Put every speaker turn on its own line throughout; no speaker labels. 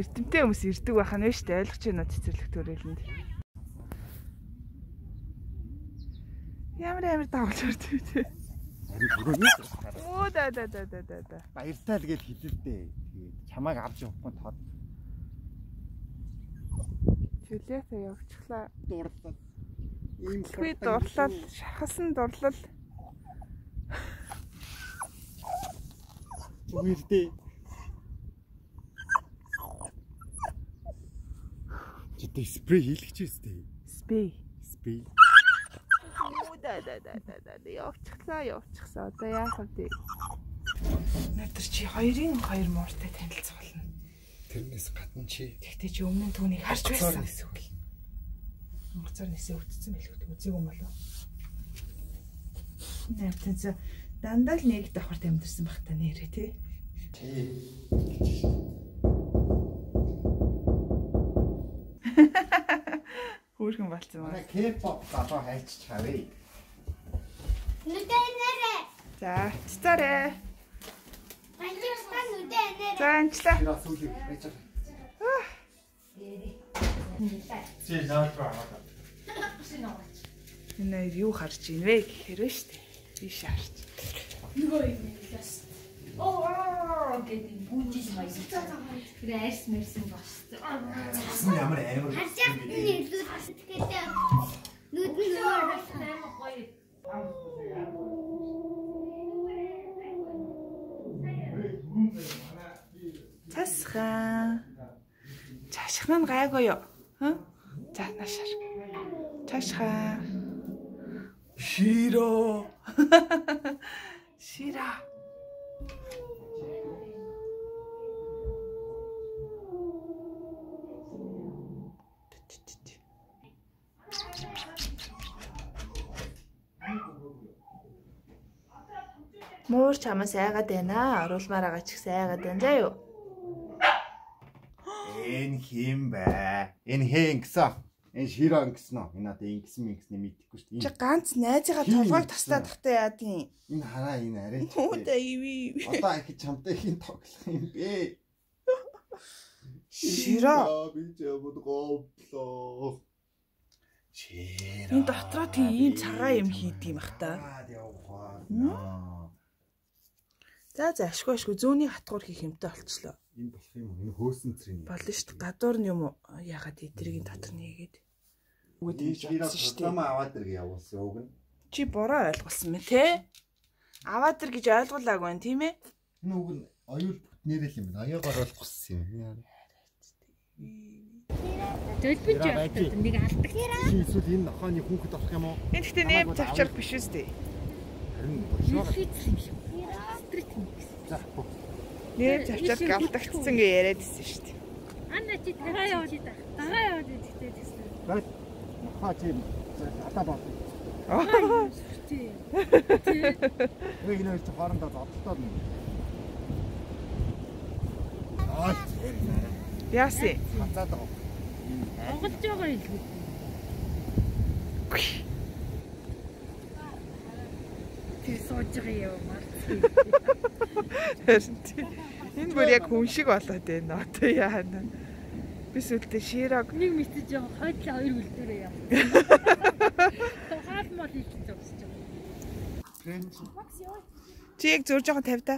Эрдэмтэй хүмүүс ирдэг байх нь шүү дээ. Ойлгож байна цэцэрлэг төрөлөнд. Ямар амар тий.
Ари бүрээ
Оо да да да да да
баяртай л гэж хэлэлдээ. Тэгээд чамайг авч явахгүй тод
Чөлөөсөө явчихлаа.
дуурлаа. Ийм
Би дурлал, шахасан дурлал.
Зүгээр дээ. Читэй спрей хийлгэж өстэй. Спрей.
Оо да да да да да явчихлаа явчихсан. Одоо яах вэ? Надад чи хоёрын хоёр мууртай танилцуулна.
Тэрнээс гадна чи
Тэгтээ чи өмнө нь түүнийг харж байсан эсвэл. Монгоцоор нисээ үтцсэн байлгүй үзег юм болов. Навтанца дандаа л нэг давхарт амьдэрсэн бах та нэрээ тий. Хөөрхөн болцсон
манай
байна.
K-pop гадаа хайчих хавээ.
Нүдэ нэрэ.
За, цаарэ.
Баярлалаа нүдэ нэрэ.
За, анчлаа.
Тэр асуулыг байж байгаа. Чи заавал байгаа.
Энэ юу харж ийн вэ гэхээр вэ штэ. Би шаарч.
Нөгөө юм яас. Оо гэдэг бүжиж баясаа. Тэр арьс мэрсэн бостой.
Цасан ямар амар.
Яхад нь илүү тэгээд нүд нь өөр
Амар гоё.
Цасхан. Цашхан нь гайгүй юу? Хм? За, наашаар. Цашхан. Широ. Шира. Муур чамаас айгаад байна. Оруулмаар байгаа ч гэсэн айгаад байна заа юу?
Энэ хим бэ? Энэ хэн гэсэн? Энэ широн гэсэн үү? Энэ одоо ингэсэн ингэснэ мэдэхгүй шүү
Чи
дээ.
ганц найзыгаа толгойг
гэсэн.
тастаад тахтай яадгийн.
Энэ хараа энэ арай.
Өөдөө иви.
Одоо их чамтай хин тоглох юм бэ?
Широ.
Би ч яваад говлоо. Широ.
Энэ дотроо тийм ийм цагаан юм хийдэг юм бах та.
яваа.
За за ашгүй ашгүй зүүнний хатгуур хийх юмтай болчлоо.
Энэ болох юм уу? Энэ хөөсөн цэрийн.
Болно шүү дээ. Гадуур нь юм уу? Ягаад эдрийн дотор нэгээд. Үгүй
широ
бодсон шүү дээ.
тоглоомоо аваад иргэ явуулсан уг нь.
Чи буруу ойлгуулсан мэн те? Аваад ир гэж ойлгуулаагүй байна тийм ээ?
Энэ уг нь оюул бүтнээрэл юм байна. Аягаар гуссан юм.
Төлбөж явахад нэг алдаг.
Эсвэл энэ нохооны хүүхэд болох юм уу?
Энэ гэхдээ нэм тавчрах биш үстэй.
Харин болшоо.
Хийцэл юм шиг. Юм гэсэн.
За.
Нэм тавчрах гавтагдсан гэж яриад ирсэн шүү дээ.
Ана чи тагаа яваад идэх. Тагаа яваад идэхтэй гэсэн.
Бат. Нохоо чи хата бат.
Тий.
Нэг нэр чи хоорондоо зодтолтоод юм. Аа.
Яасын?
Хацаад байгаа.
Онголж байгаа илүү. Тэр сууж байгаа юм марцсан.
Энэ бүр яг хүн шиг болоод байна. Одоо яана. Би сүлдээ широг
Нэг мэдээж байгаа хойдлоо хоёр үлдээрээ яа. Тухаал мал хийж зогсож байгаа.
Френч.
чи яг зөөр жоохон тавьда.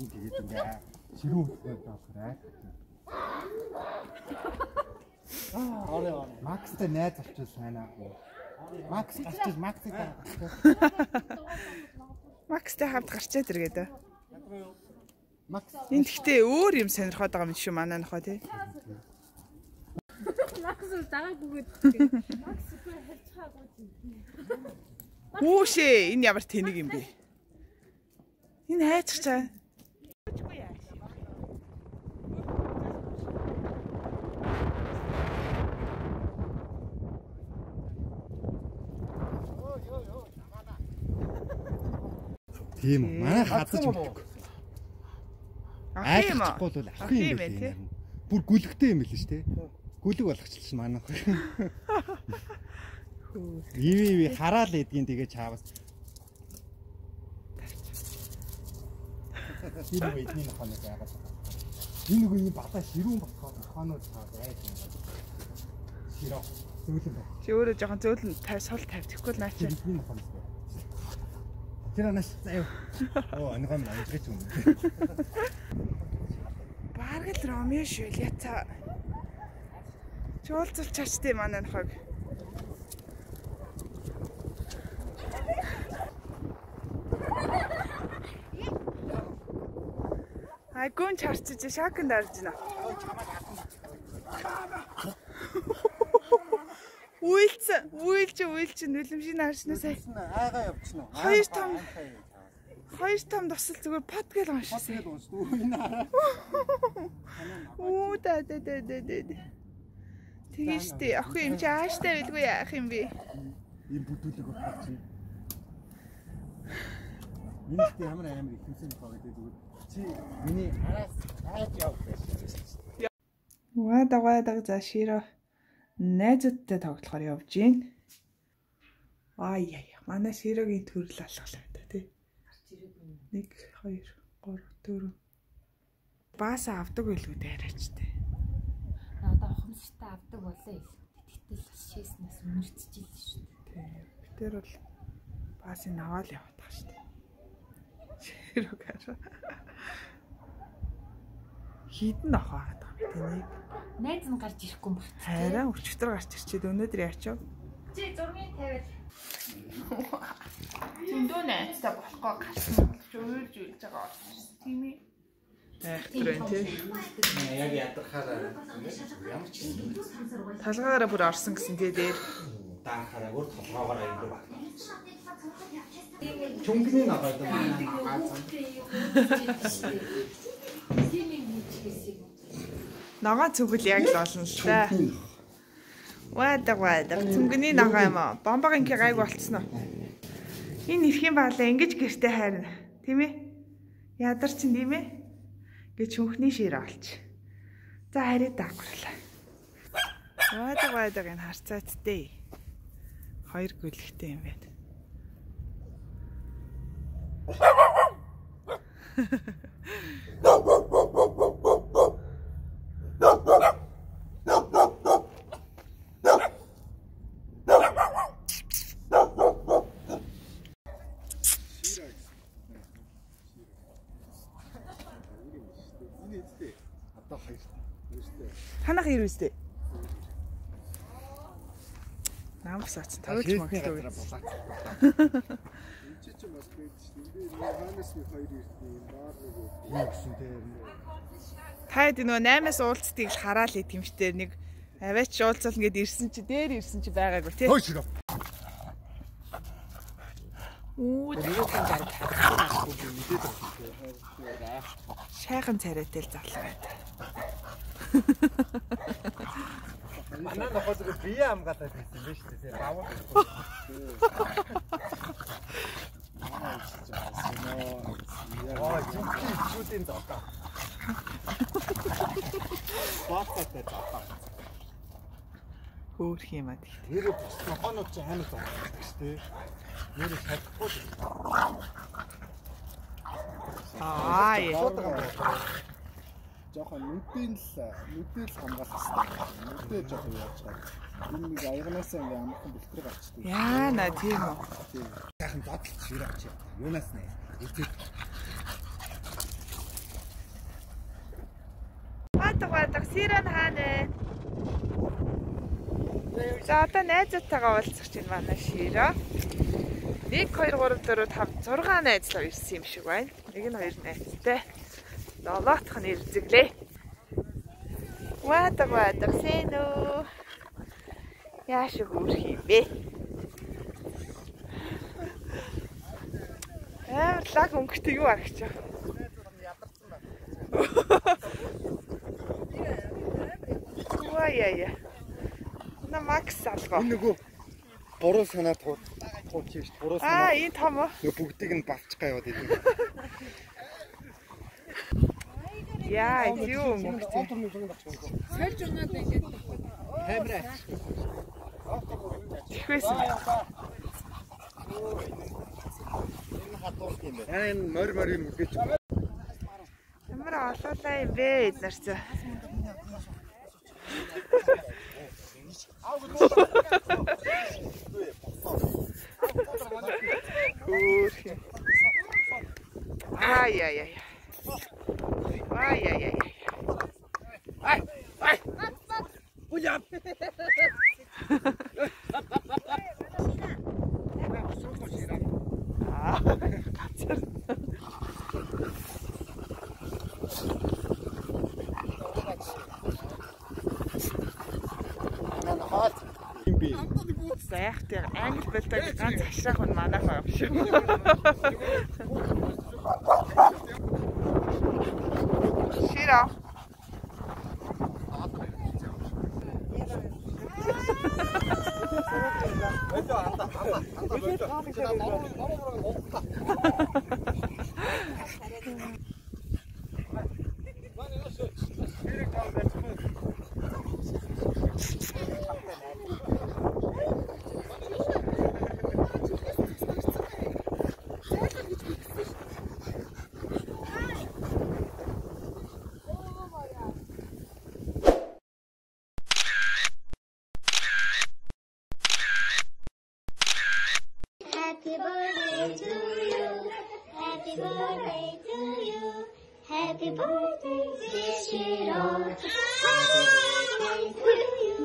Энэ тэгээд юм бай. Ширүү хөтлөж болохоор аа. Аа, орой орой. Макстай найз авчил сайн аа. Макс гарчил Максыг гаргах.
Макстай хамт гарчаад иргээд.
Макс
Энд гэхдээ өөр юм сонирхоод байгаа юм шүү манай нохоо тий.
Макс дагаагүйгээд. Макс үгүй харж байгаагүй.
Хүүшээ энэ ямар тэнэг юм бэ? Энэ хайчих чаа.
Тийм үү. Манай хадаж өгдөг.
Ах юм.
Айлахгүй бол ах юм байх тийм. Бүр гүлгтэй юм биш тий. Гүлэг болгочихлоо манай. Иви иви хараал эдгийн тэгээ чаавас. Энэ үед энэ хоног яагаад. Энэ нэг юм бата ширүүн болохоор хоноо цаа байж байгаа. Широо. Зөөлөн байна.
Чи өөрөө жоохон зөөлөн тай сул тавь тэгэхгүй л наа чи.
Бидний хоноо. Тэр анаш заяа. Оо анигам амжиж юм.
Бараг л Ромео Шүлята. Чуулцал чачтай манай нохог. Ай гүн чарчиж шакан дарж байна. Үйлцэн, үйлч, үйлч нүлэмшийн харшнаа сая.
Айгаа явчихна.
Хоёр том. Хоёр том тусал зүгээр под гэл уншсан.
Тэгэл уус. Энэ хараа.
Уу да да да да да. Тэгээ штэ. Ахгүй юм чи ааштай билгүй яах юм бэ?
Ийм бүдүүлэг өгөх чинь. Минийх ямар амар их юмсан байгаа гэдэг зүгээр. Чи миний араас айж яв байсан.
Ваа дагаа даг за широ найзуудтай тоглохоор явж гин. Ай яй манай широгийн төрөл алгалаа та тий. 1 2 3 4 Баас авдаг байлгүй дайраач тий.
Одоо ухамсартай авдаг болоо ил. Тэгтэл бас шээснээс үнэрччихил шүү дээ.
Тий. Тэр бол баасын аваад яваад байгаа шүү дээ. Широг хараа. Хідэн аваад байгаа юм нэг.
Найз нь гарч ирэхгүй юм байна.
Хараа өчтөр гарч ирчээд өнөөдөр яачав?
Чи зургийг тавиад
Зөндөө найзтай болохгүй гарсан болж уйлж уйлж байгаа болсон тийм ээ. Байна тий.
Яг ядрахаараа ямар ч юм
Талгаараа бүр орсон гэсэн тий дээр.
даахаараа өөр толгоогоор ингэ баг. Чөнгөний нагаад байна.
Ногоо цүгэл яг л олно л та. Ваадаг ваадаг цүнгөний ногоо юм аа. Бомбогийн ки гайг болцсон уу? Энэ ирхийн баалаа ингэж гэрте хайрна. Тийм ээ? Ядар чин тийм ээ? Гэ чүнхний шир олч. За харид даахгүй. Ваадаг ваадаг энэ харцааттэй. Хоёр гүлгтэй юм байна.
Одоо хоёр. Хоёртой.
Танах ир үстэй. Намс аац тавж магадгүй.
Чи ч бас гээд дээ. Би хаанаас нэг хоёр ирсэн юм баар нэг.
Юу гэсэн те.
Таад нөгөө 8-аас уулзтыг л хараал и тэмчтэр нэг аваач уулзал ингээд ирсэн чи дээр ирсэн чи байгаагүй тий.
Хөөе широо.
Үү
Нөгөө хүн дараа татахгүй би мэдээд байна.
шайхан царайтай л зарлаа байт.
Манай зэрэг бие хамгаалаад байсан юм биш үү? те. Бавар. Аа, жинхэнэ ичүүдийн зовлоо. Баатаатай зовлоо.
Хөөх юм аа.
Нэрээ бус нохоонууд ч амар зовлоо шүү дээ. Нэрээ шатахгүй л.
Аа яа.
Жохон нүдийн л нүдээ л хамгаалах хэрэгтэй. Нүдээ жохон яаж байгаа. Энэ нэг аягнаас ингээ амархан бэлтрэг авчдаг.
Яа на тийм үү.
Сайхан зодтол ширээ чи. Юунаас нэ? Эцэг
Хаадаг бадаг сирэн хаана вэ? За одоо найзуудтайгаа уулзах чинь манай ширээ. 1 2 3 4 5 6 найзлаа ирсэн юм шиг байна. Нэг нь хоёр найзтай. Долоотх нь ирзэглээ. Ваадаг ваадаг сэнүү. Яаш хөөрх юм бэ? Амар лаг өнгөтэй юу аргач вэ? Ваа яа яа. На макс алгаа.
нөгөө буруу санаа туу туу чи шүү. Буруу
Аа,
санаа.
энэ том?
Нөгөө бүгдийг нь балчгаа яваад идэв.
Яа, юу өнгөтэй.
Камера.
Их байсан.
Энэ хатуулт юм байна. Энэ морь морь юм гэж.
Ямар олоолаа юм бэ эднэр чи. Хөөх. Ай яй яй. Ай яй яй. байх тийм англи бэлтэг ганц ашраах нь манайх 내려. 왼쪽 안다, 안다, 안다, 왼쪽. 나 나무로, 나무로, 나무로.
Happy birthday to you. Happy birthday to you. Happy birthday, wish it all. Happy birthday to you.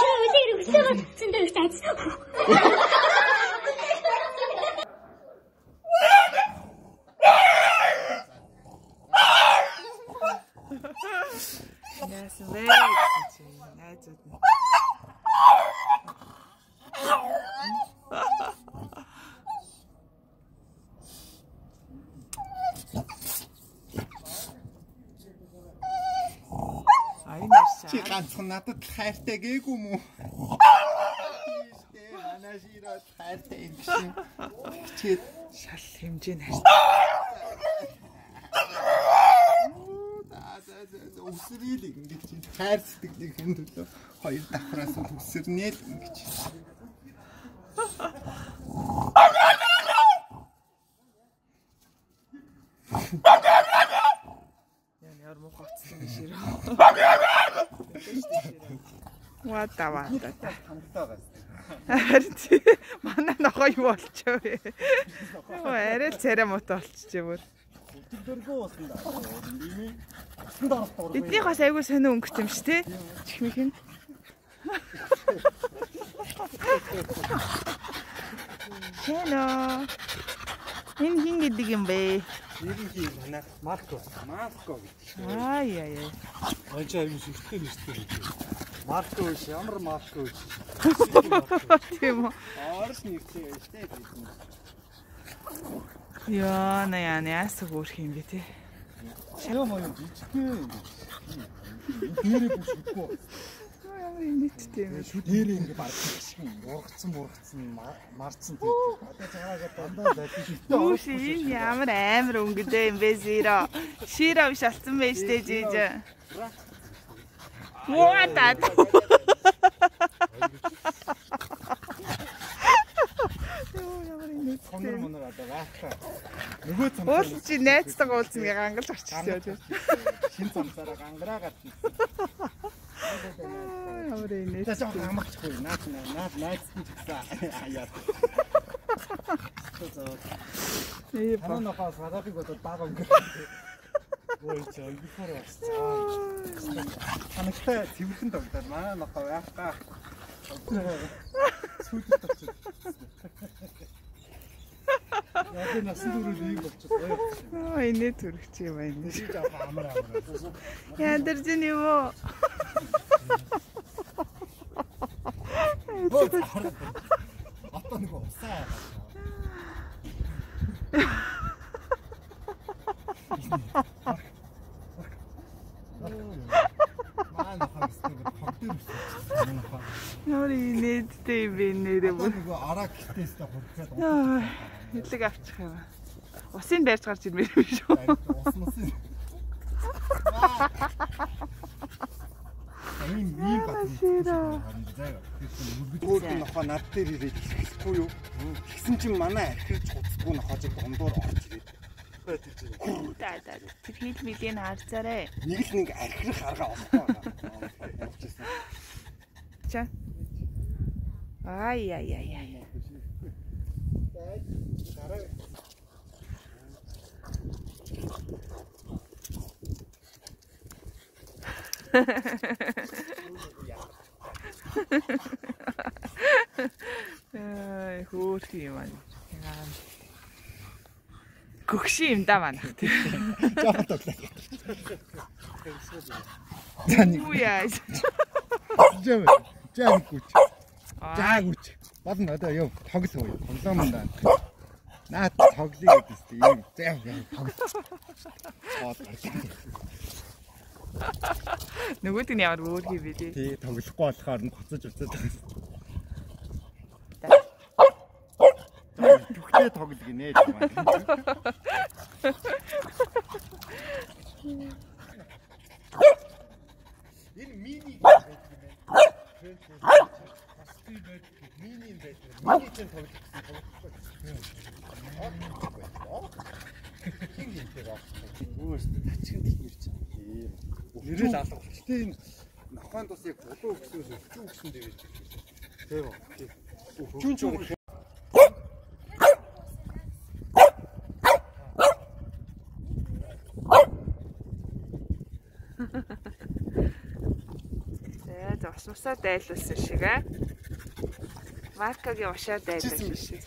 Sure, zero, zero, zero, zero, That's amazing.
That's
amazing.
Ганцхан надад хайртай гээгүй мүү? Тийштэй манай широо хайртай юм шиг. Чи
Шал хэмжээ нь
өсрөөл ингэж чи хайр сэтгэлийн төлөө хоёр давхраас өсөрнээ л ингэж.
Яа яар муу гоцсон ширээ. Вата вата. Харин чи манай нохоо юу болчихоо вэ? Арай л царай муутай болчихжээ
дургүй.
Эднийх бас айгүй сонио өнгөт юм шүү те. Чихмих нь. Hello. Энэ хин гэдэг юм бэ?
Ирэнхий манай Марко. Марко гэж.
Аа яа яа.
Ачаа юм шигтэй нэртэй гэж. Марко биш, ямар Марко биш.
Тийм үү.
Орос нэртэй байж тээ.
Яа на яа яас хөөх юм бэ те.
Шаа маяг жижигхэн. Дээрээ бүсгүй.
Ямар нийттэй юм.
Дээрээ ингээ баг шиг ургацсан ургацсан марцсан тийм. Одоо цаагаад дандаа байдаг шигтэй.
Хүүш энэ ямар амар өнгөдөө юм бэ зиро. Широ биш алдсан байж тээ. What that?
Сонор монор одоо гайхаа. Нөгөө цам
Уул чи найзтайгаа уулзна гангал орчихсон.
шин цамцаараа гангараагаад.
Ямар инээ.
За жоо хамаачихгүй. Наад наад найз нь гэсэн аяа.
Ээ ба.
Танаа нохоо сарапиг бодоод бага өнгө. Ой чаа ихэр бас. Танагтай цэвэрхэн тогтоод манай нохоо яахаа. Сүйдэл тавчих. Яг энэ насан дөрөв ийм болчихсон.
Оо инээ төрөгч юм байна.
Амар амар.
Нь юу вэ?
Одоо нэг усаа.
Ямар инээдтэй юм бэ нэрээ бүр.
нэг араа гихтэйстэй хурцаад
Хэлэг авчих юм. Усын дайрч гарч ирмээр юм шүү.
ус мус. Ийм ийм бат. Өөр нохоо над дээр ирээд хэлэхгүй юу? Тэгсэн чинь манай архивч хуцгүй нохоо чи дондоор орж ирээд.
Да да. Тэр хил милийн харцаарэ.
Нэг л нэг архирах арга олохгүй. Явчихсан.
Ча. Ай яй яй яй.
Дараа
Ай хөөх юм аа. Гөгшин юм да манах тийм.
жаахан тоглоо. Таны
Юу яа.
жаа. Жаа гүч.
Аа.
Жаа гүч. Болно одоо ёо тоглосон уу? Тоглоом юм даа. Наа тоглоё гэдэгтэй юм. Заа яа тоглосон. Цоод.
Нөгөөд нь ямар өөр юм бэ тий.
Тий тоглохгүй болохоор нь гоцож уцаад байгаа. Түхтэй тоглох гинэ. Энэ мини байдаг юм байна. Мини юм байдаг. Мини ч тоглох Хин хинтэй баг. Өөрөөсөө тачиг тиймэр чинь. Нэрэл алга. Гэтэ энэ нохоон тус яг болоо өгснөөс өчүүн өгсөн дээр. Тийм үү. Өчүүн ч өгөх.
За зос усаа дайлуулсан шиг аа. Маркагийн ушаа дайлуулсан шиг.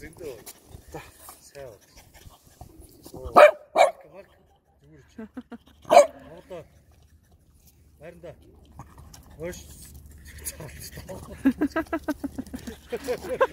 Зөндөө. За. Сайн уу. Ha ha ha ha!